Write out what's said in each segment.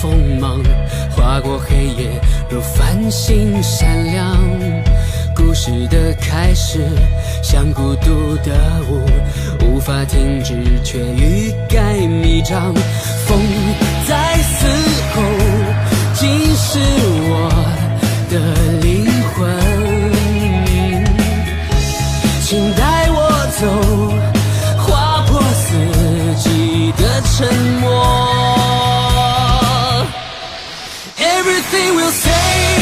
锋芒，划过黑夜，如繁星闪亮。故事的开始，像孤独的舞，无法停止，却欲盖弥彰。风在嘶吼，侵蚀我的灵魂，请带我走，划破四季的沉默。They will say.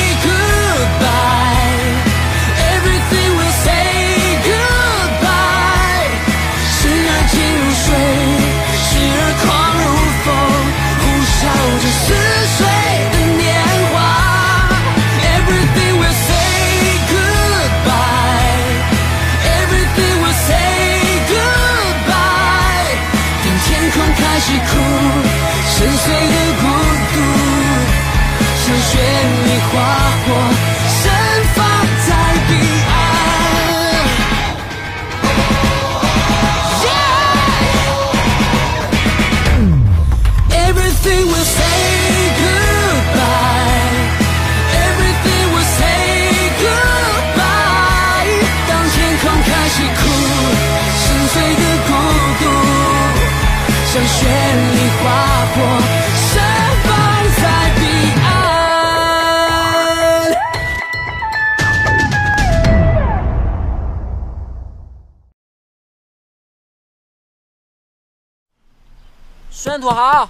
土豪，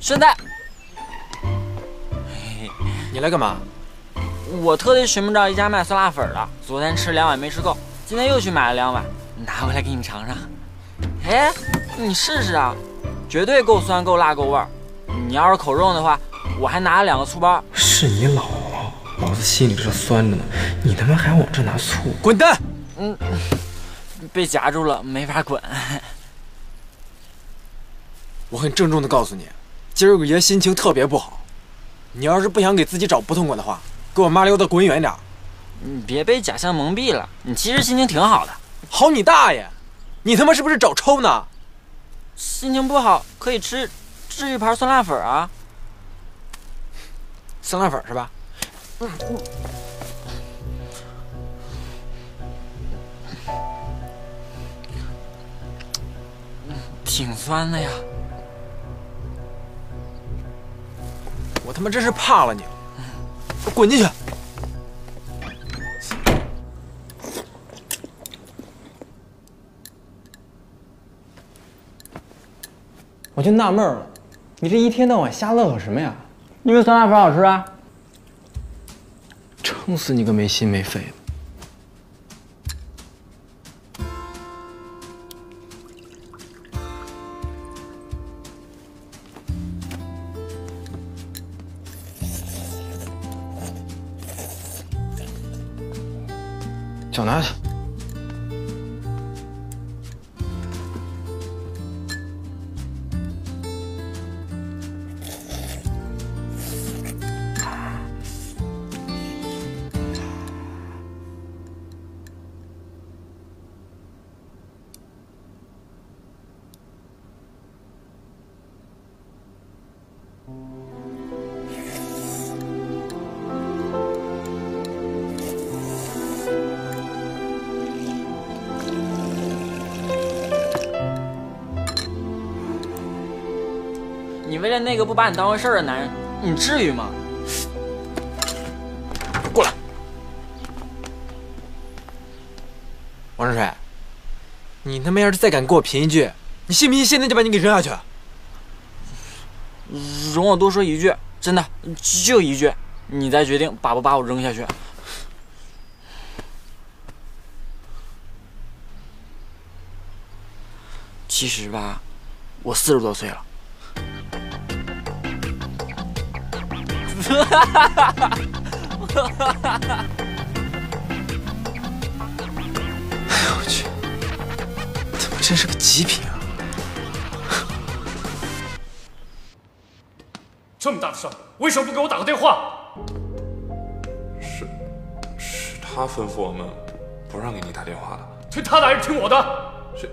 顺带，你来干嘛？我特地寻不着一家卖酸辣粉的，昨天吃两碗没吃够，今天又去买了两碗，拿回来给你尝尝。哎，你试试啊，绝对够酸、够辣、够味儿。你要是口重的话，我还拿了两个醋包。是你老，老子心里这酸着呢，你他妈还往这拿醋？滚蛋！嗯被夹住了，没法滚。我很郑重的告诉你，今儿个爷心情特别不好。你要是不想给自己找不痛快的话，给我妈溜达滚远点儿。你别被假象蒙蔽了，你其实心情挺好的，好你大爷！你他妈是不是找抽呢？心情不好可以吃治愈牌酸辣粉啊。酸辣粉是吧？挺酸的呀。我他妈真是怕了你了！滚进去！我就纳闷了，你这一天到晚瞎乐呵什么呀？因为酸辣粉好吃啊。撑死你个没心没肺的！Donat? 拿去。你为了那个不把你当回事儿的男人，你至于吗？过来，王志水，你他妈要是再敢跟我贫一句，你信不信现在就把你给扔下去？容我多说一句，真的就一句，你再决定把不把我扔下去。其实吧，我四十多岁了。哎呦我去，他妈真是个极品啊！这么大的事儿，为什么不给我打个电话？是，是他吩咐我们不让给你打电话的。听他的还是听我的？谁？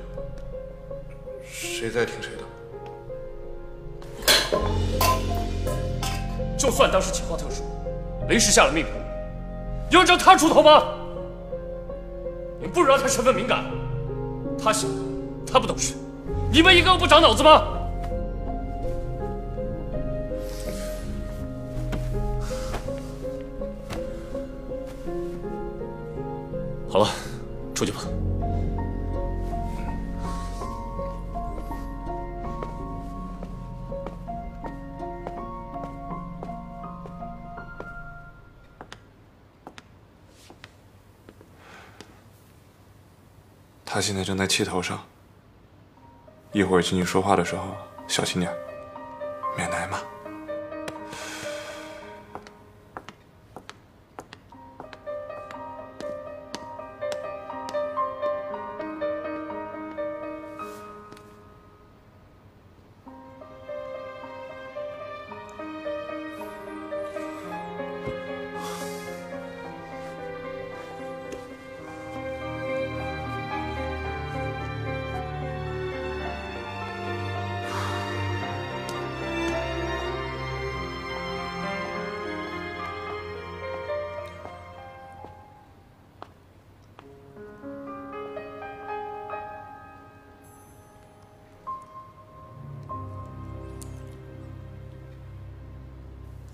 谁在听谁的？就算当时情况特殊，临时下了命令，要让他出头吗？你不知道他身份敏感，他小，他不懂事，你们一个个不长脑子吗？好了，出去吧。他现在正在气头上，一会儿进去说话的时候小心点，免得挨骂。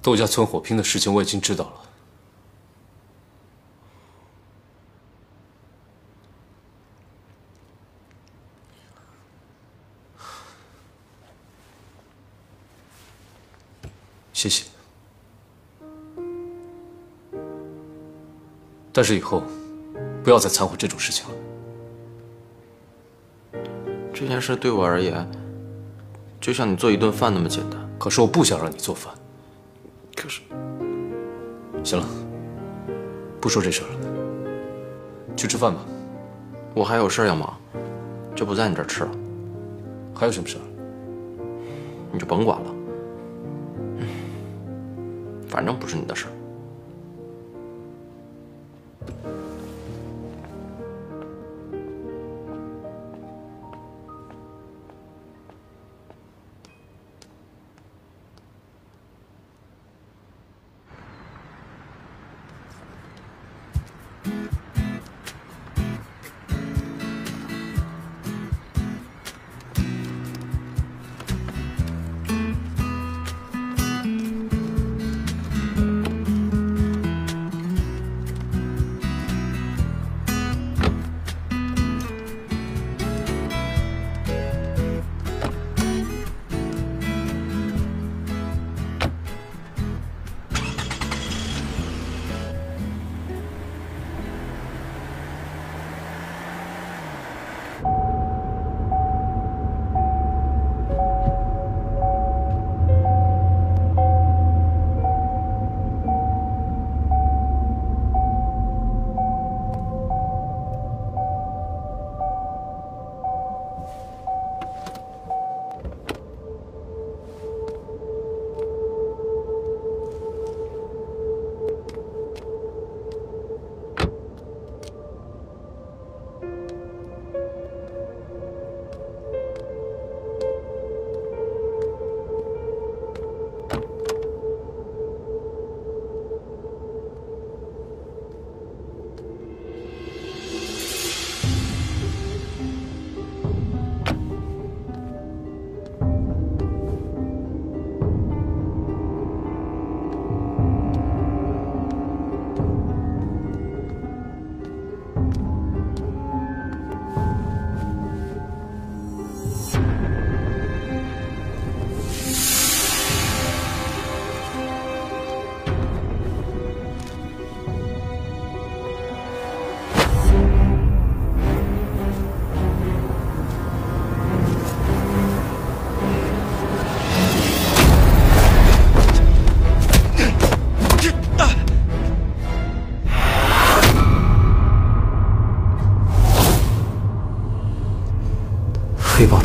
窦家村火拼的事情我已经知道了。谢谢。但是以后不要再掺和这种事情了。这件事对我而言，就像你做一顿饭那么简单。可是我不想让你做饭。行了，不说这事了，去吃饭吧。我还有事要忙，就不在你这儿吃了。还有什么事？你就甭管了，反正不是你的事儿。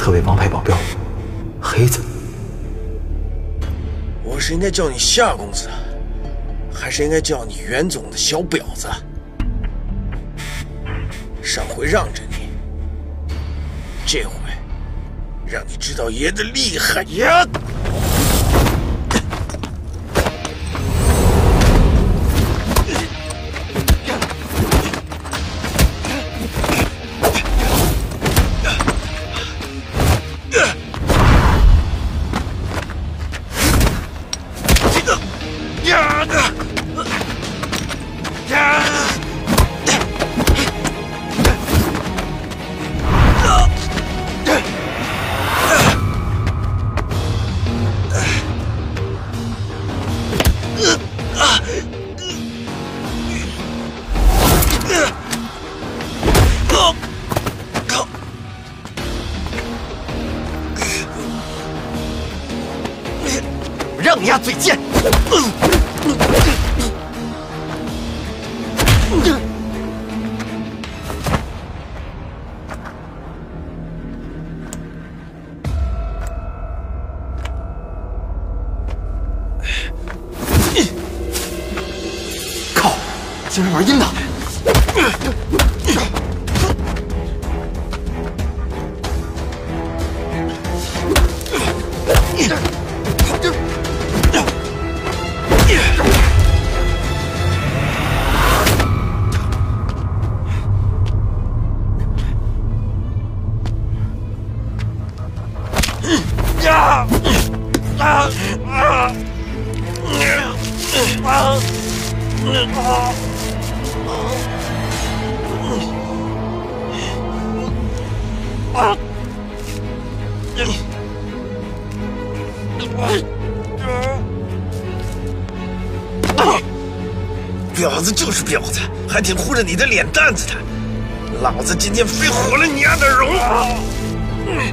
特别王牌保镖，黑子。我是应该叫你夏公子，还是应该叫你袁总的小婊子？上回让着你，这回让你知道爷的厉害呀！你丫嘴贱！你的脸蛋子的。老子今天非毁了你丫的容！你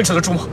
坚持得住吗？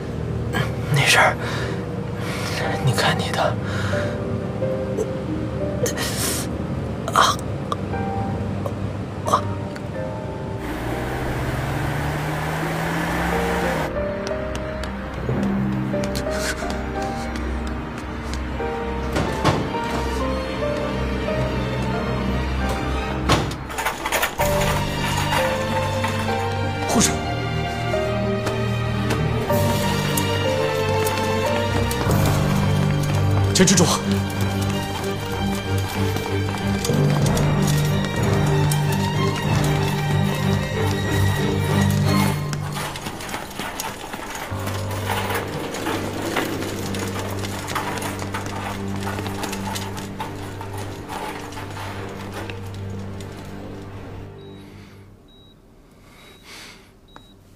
坚持住！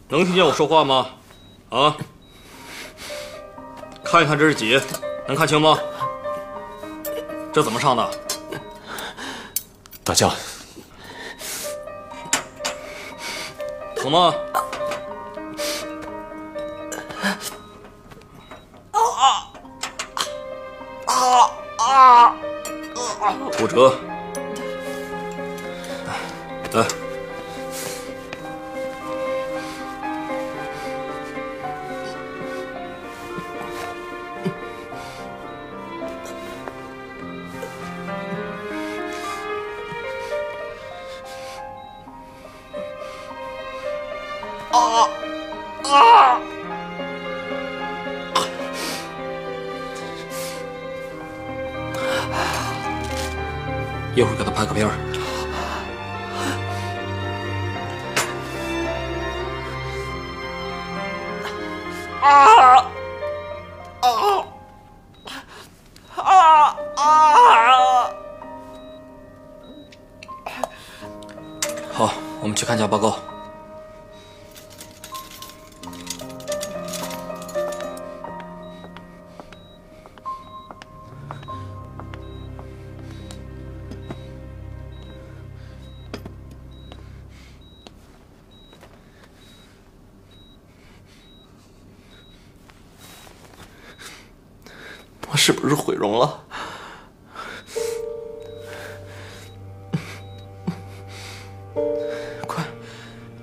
能听见我说话吗？啊？看一看这是几，能看清吗？这怎么唱的？大将，疼吗？个片儿。啊啊啊啊！好，我们去看一下报告。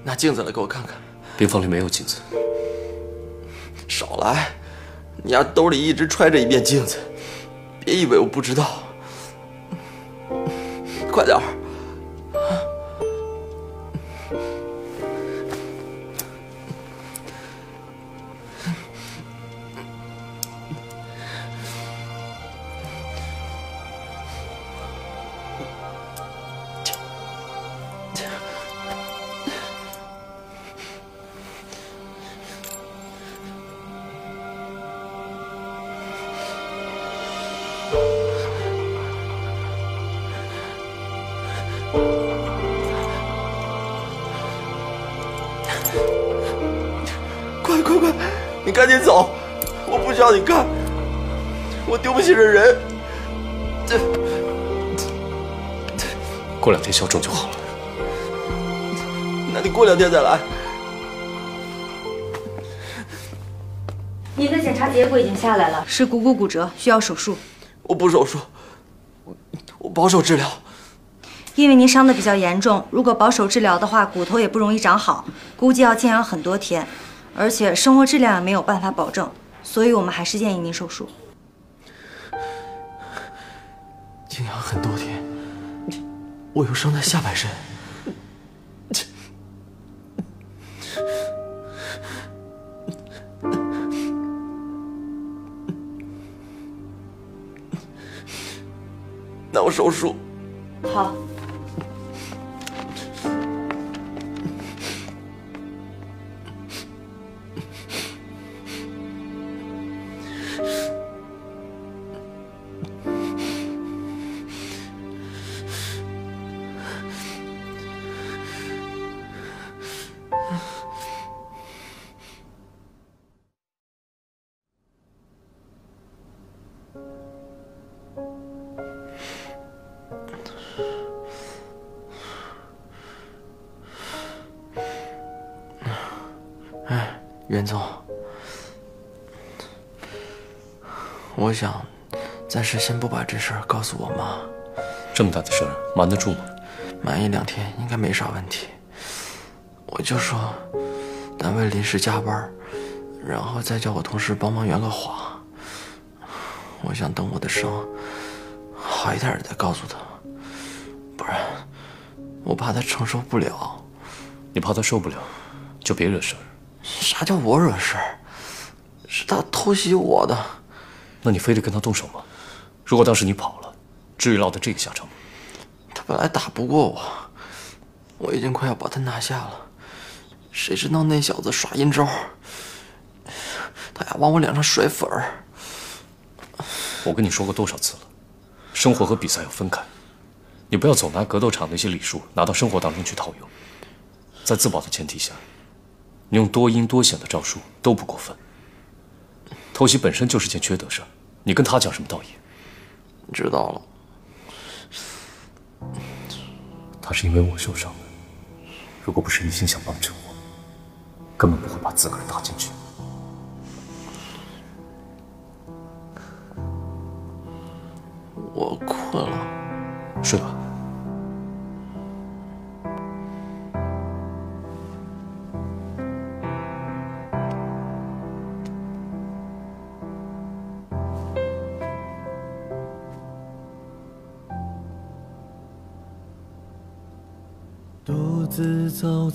拿镜子来给我看看。病房里没有镜子。少来！你丫兜里一直揣着一面镜子，别以为我不知道。快点儿！再来。你的检查结果已经下来了，是股骨骨折，需要手术。我不手术，我我保守治疗。因为您伤的比较严重，如果保守治疗的话，骨头也不容易长好，估计要静养很多天，而且生活质量也没有办法保证，所以我们还是建议您手术。静养很多天，我又伤在下半身。那我手术。好。暂时先不把这事儿告诉我妈。这么大的事儿瞒得住吗？瞒一两天应该没啥问题。我就说单位临时加班，然后再叫我同事帮忙圆个谎。我想等我的伤好一点再告诉他，不然我怕他承受不了。你怕他受不了，就别惹事儿。啥叫我惹事儿？是他偷袭我的。那你非得跟他动手吗？如果当时你跑了，至于落得这个下场吗？他本来打不过我，我已经快要把他拿下了。谁知道那小子耍阴招，他还往我脸上甩粉儿。我跟你说过多少次了，生活和比赛要分开，你不要总拿格斗场那些礼数拿到生活当中去套用。在自保的前提下，你用多阴多险的招数都不过分。偷袭本身就是件缺德事儿，你跟他讲什么道义？知道了。他是因为我受伤的，如果不是一心想帮衬我，根本不会把自个儿搭进去。我困了，睡吧。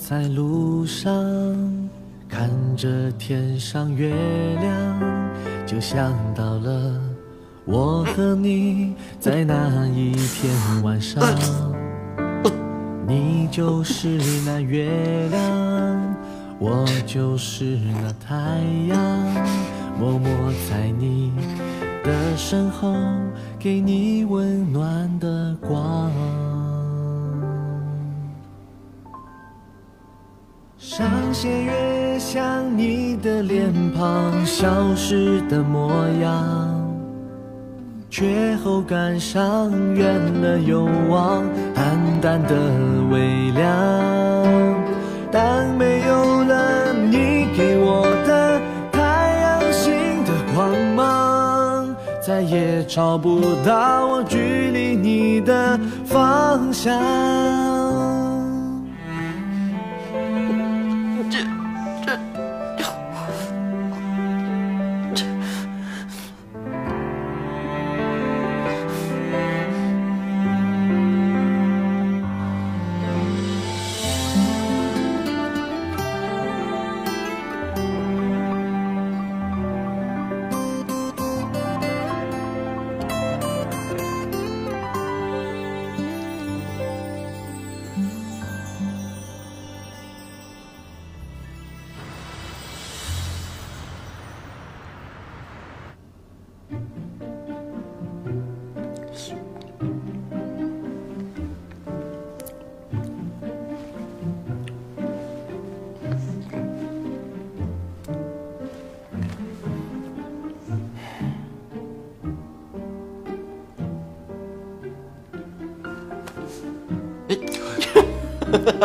在路上，看着天上月亮，就想到了我和你在那一天晚上，你就是那月亮，我就是那太阳，默默在你的身后，给你温暖的光。上弦月像你的脸庞，消失的模样。却后感伤，远了又望，淡淡的微凉。当没有了你给我的太阳星的光芒，再也找不到我距离你的方向。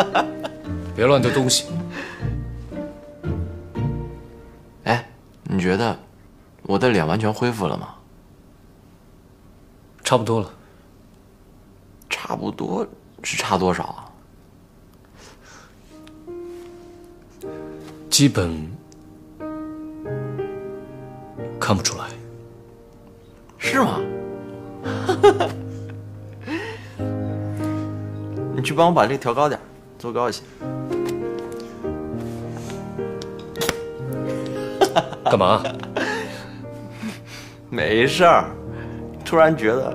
别乱丢东西。哎，你觉得我的脸完全恢复了吗？差不多了。差不多是差多少啊？基本看不出来。是吗？你去帮我把这个调高点，坐高一些。干嘛？没事儿，突然觉得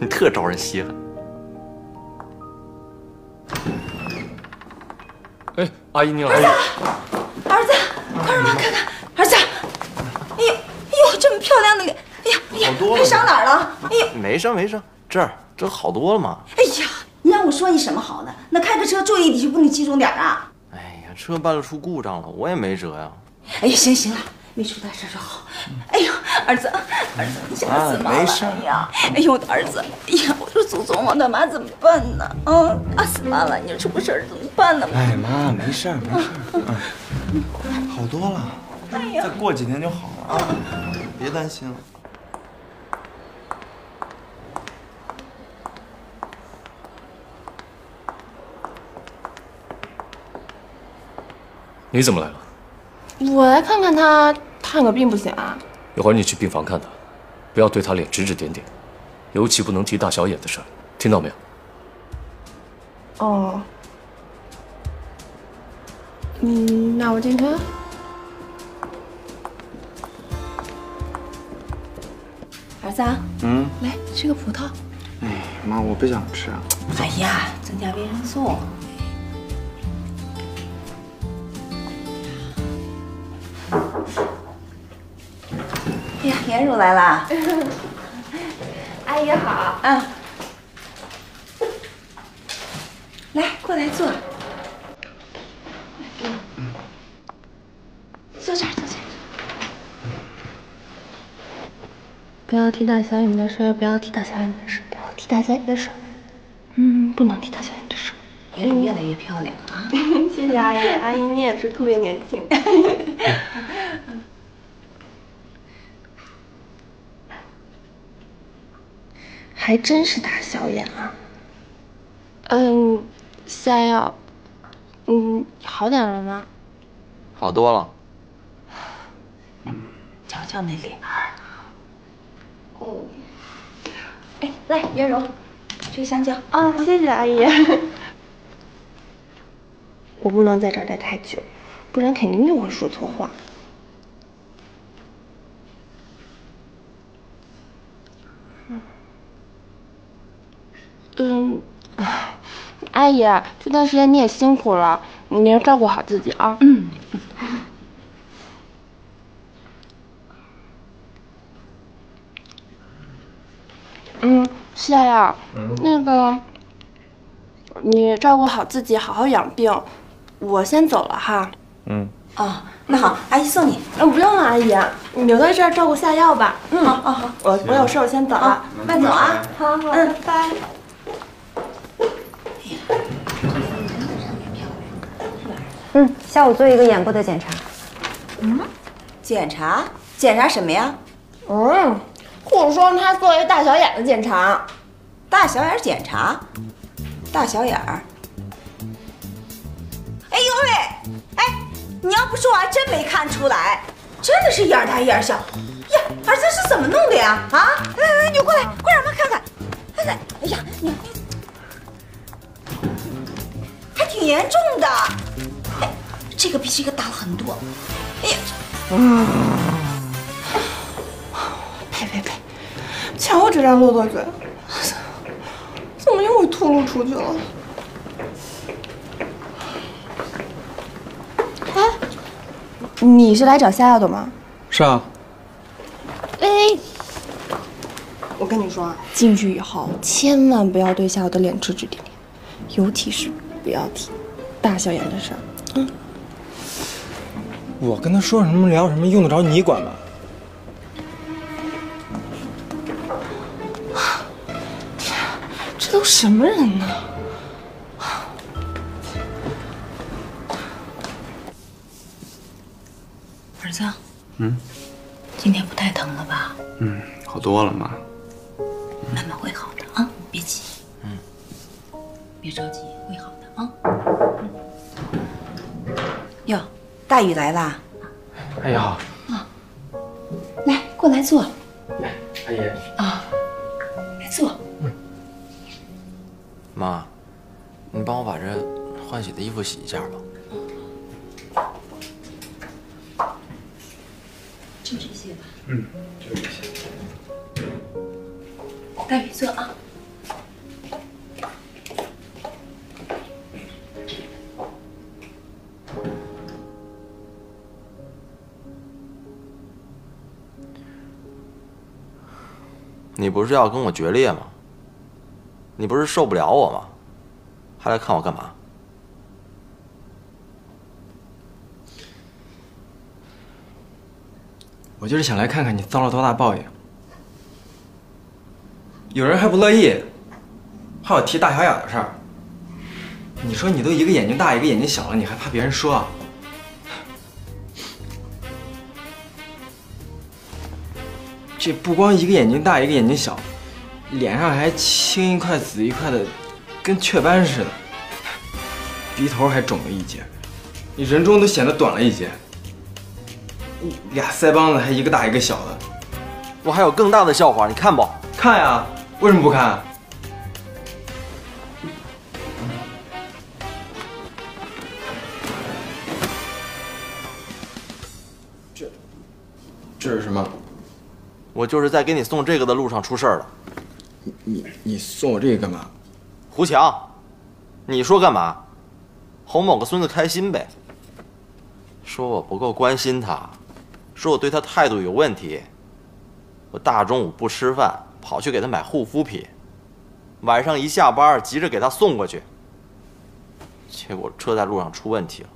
你特招人稀罕。哎，阿姨你好。儿子，儿子，快让妈看看，儿子。哎呦，哎呦，这么漂亮的脸，哎呀，哎呀，还伤哪儿了？哎呦，没伤没伤，这儿这好多了嘛。哎呀，你让我说你什么好呢？那开个车注意力就不能集中点啊？哎呀，车半路出故障了，我也没辙呀。哎呀，行行了，没出大事就好。哎呦，儿子，儿子，你吓死妈了！没事哎呀，哎呦，我的儿子，哎呀，我说祖宗，我的妈怎么办呢？啊，吓死妈了！你说出个事儿怎么办呢？哎妈，没事儿没事好多了，哎呀再过几天就好了啊，别担心了。你怎么来了？我来看看他探个病不行啊？一会儿你去病房看他，不要对他脸指指点点，尤其不能提大小眼的事儿，听到没有？哦，嗯，那我进去。儿子啊，嗯，来吃个葡萄。哎妈，我不想吃啊。哎呀，增加维生素。哎呀，颜如来啦！阿姨好。嗯，来，过来坐。坐这儿，坐这儿。不要提大小雨的事儿，不要提大小雨的事儿，不要提大小雨的事儿。嗯，不能提大小雨的事儿。颜如越来越漂亮啊！谢谢阿姨，阿姨你也是特别年轻。还真是大小眼啊。嗯，下药。嗯，好点了吗？好多了。瞧瞧那脸儿。哦。哎，来，颜柔，这个香蕉。啊，谢谢阿姨。我不能在这儿待太久，不然肯定又会说错话。嗯，阿姨，这段时间你也辛苦了，你要照顾好自己啊。嗯。嗯，夏呀，嗯那个，你照顾好自己，好好养病。我先走了哈。嗯。哦，那好，阿姨送你。嗯，不用了，阿姨，你留在这儿照顾夏药吧。嗯，好好好，我我有事，我先走了。慢走啊。好好，嗯拜。嗯，下午做一个眼部的检查。嗯，检查？检查什么呀？嗯，护士说让他做一个大小眼的检查。大小眼检查？大小眼儿？哎呦喂！哎，你要不说我还真没看出来，真的是眼儿大眼小。呀，儿子是怎么弄的呀？啊！哎哎，你过来，快让妈看看。哎呀，哎呀，你还挺严重的。哎，这个比这个大了很多。哎呀，嗯。呸呸呸！瞧我这张骆驼嘴，怎么又会吐露出去了？哎，你是来找夏夏的吗？是啊。哎，我跟你说啊，进去以后千万不要对夏夏的脸指指点点，尤其是不要提大小眼的事儿。嗯。我跟他说什么聊什么，用得着你管吗？这都什么人呢？儿子，嗯今天不太疼了吧？嗯，好多了妈。慢慢会好的啊，别急。嗯，别着急，会好的啊。哟，大雨来啦！哎呀，来，过来坐来阿姨，啊，来坐。妈，你帮我把这换洗的衣服洗一下吧。不是要跟我决裂吗？你不是受不了我吗？还来看我干嘛？我就是想来看看你遭了多大报应。有人还不乐意，还有提大小眼的事儿。你说你都一个眼睛大一个眼睛小了，你还怕别人说啊？这不光一个眼睛大一个眼睛小，脸上还青一块紫一块的，跟雀斑似的。鼻头还肿了一截，你人中都显得短了一截。俩腮帮子还一个大一个小的，我还有更大的笑话，你看不？看呀，为什么不看？我就是在给你送这个的路上出事儿了。你你你送我这个干嘛？胡强，你说干嘛？哄某个孙子开心呗。说我不够关心他，说我对他态度有问题。我大中午不吃饭，跑去给他买护肤品，晚上一下班急着给他送过去，结果车在路上出问题了。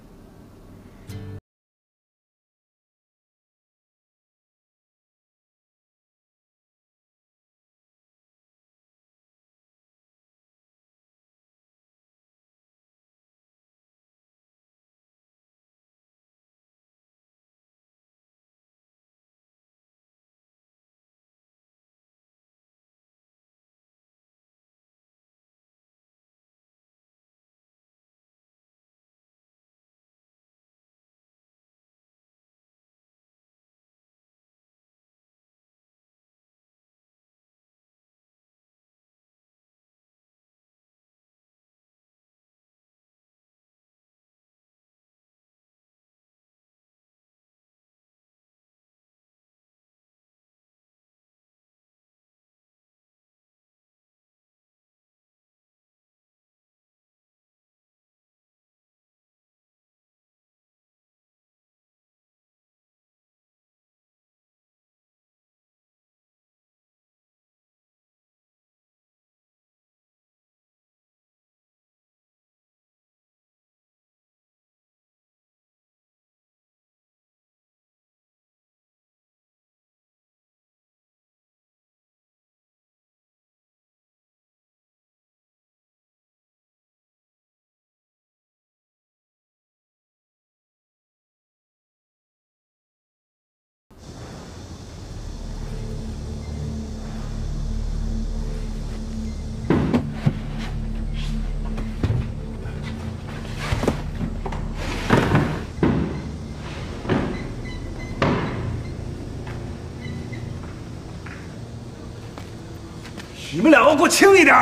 你们两个给我轻一点！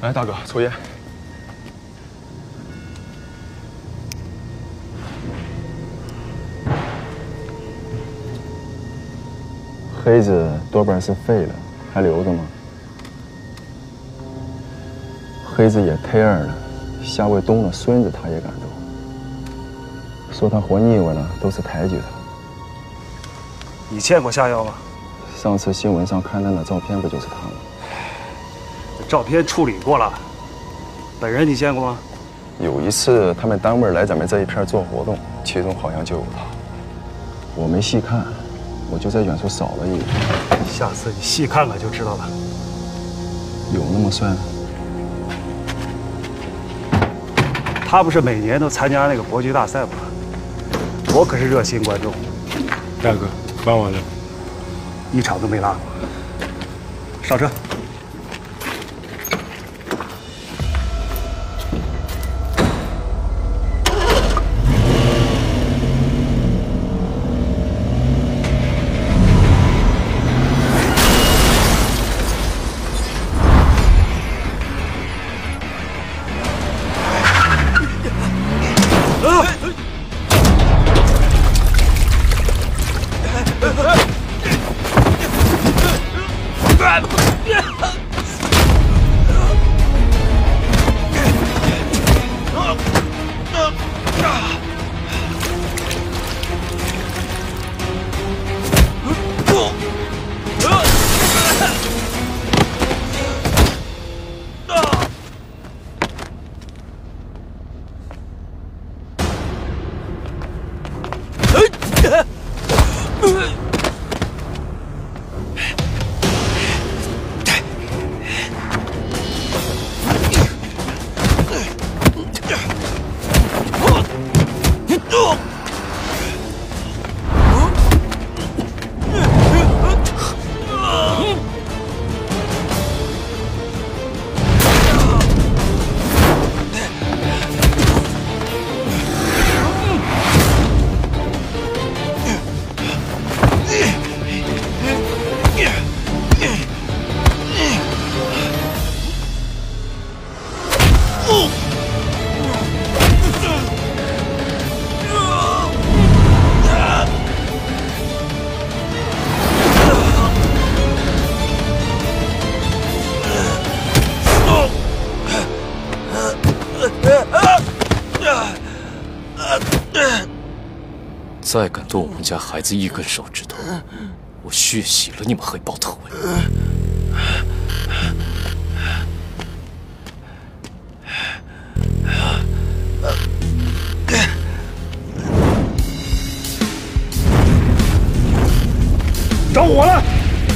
来，大哥，抽烟。黑子多半是废了，还留着吗？黑子也忒二了，夏卫东的孙子他也敢动，说他活腻歪了，都是抬举他。你见过夏瑶吗？上次新闻上刊登的照片不就是他吗？照片处理过了，本人你见过吗？有一次他们单位来咱们这一片做活动，其中好像就有他，我没细看。我就在远处扫了一眼，下次你细看看就知道了。有那么帅吗？他不是每年都参加那个搏击大赛吗？我可是热心观众。大哥，帮我的，一场都没落过。上车。Ugh! 再敢动我们家孩子一根手指头，我血洗了你们黑豹特卫！着火了，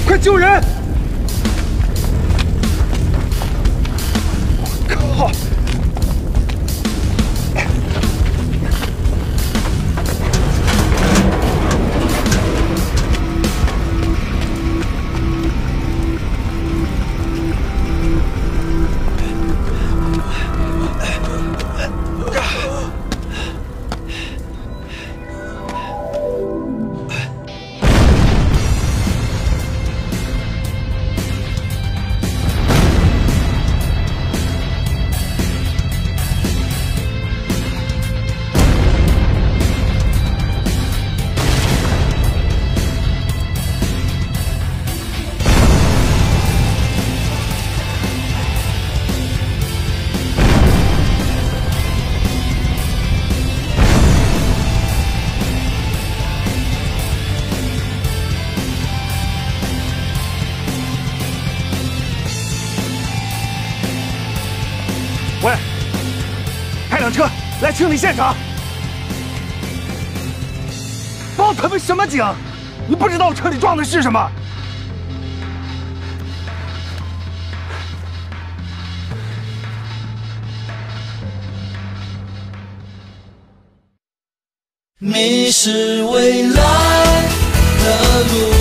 快救人！来清理现场。报他们什么警？你不知道我车里装的是什么？迷失未来的路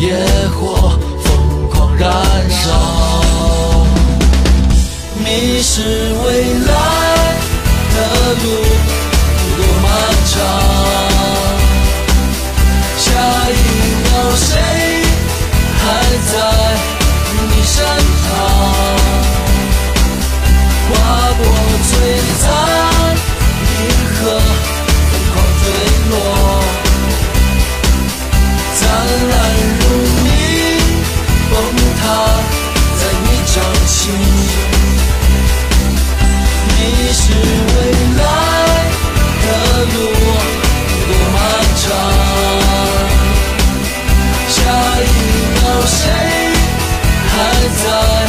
野火疯狂燃烧，迷失未来的路多漫长。下一秒，谁还在你身旁？是未来的路多漫长，下一秒谁还在？